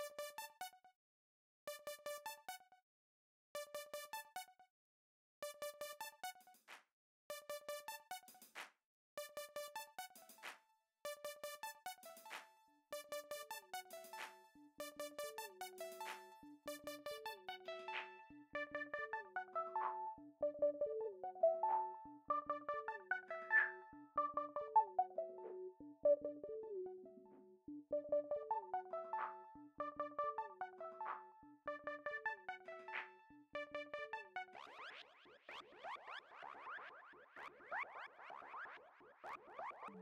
ピッ!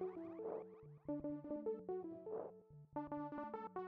Thank you.